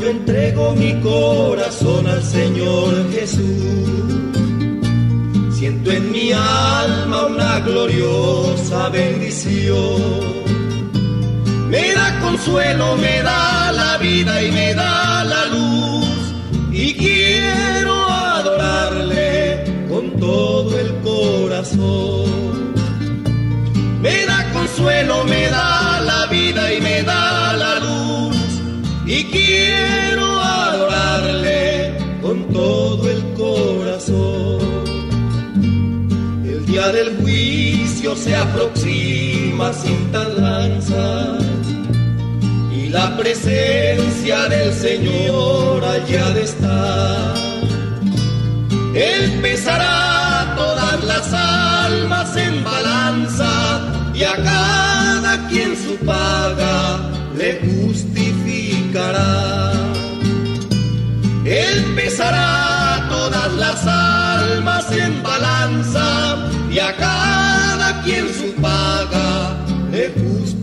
yo entrego mi corazón al Señor Jesús. Siento en mi alma una gloriosa bendición. Me da consuelo, me da la vida y me da la luz. Y quiero adorarle con todo el corazón. Me da consuelo, me da se aproxima sin tardanza y la presencia del Señor allá de estar. Él pesará todas las almas en balanza y a cada quien su paga le justificará. Él pesará todas las almas en balanza y a cada paga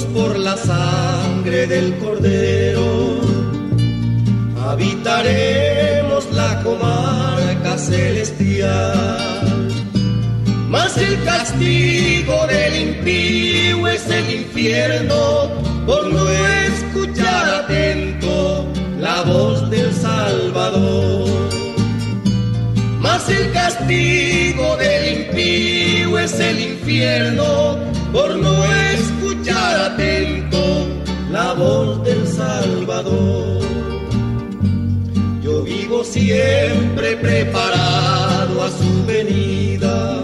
por la sangre del Cordero, habitaremos la comarca celestial. Mas el castigo del impío es el infierno por no escuchar atento la voz del Salvador. Mas el castigo del impío es el infierno por no escuchar atento la voz del Salvador. Yo vivo siempre preparado a su venida,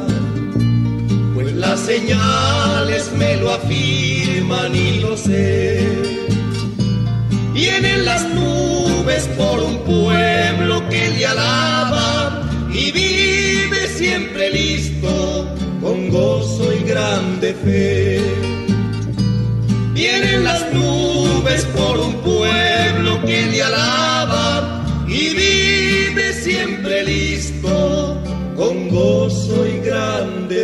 pues las señales me lo afirman y lo sé. Vienen las nubes por un pueblo que le alaba y vive siempre listo con gozo y grande fe. Y vive siempre listo con gozo y grande.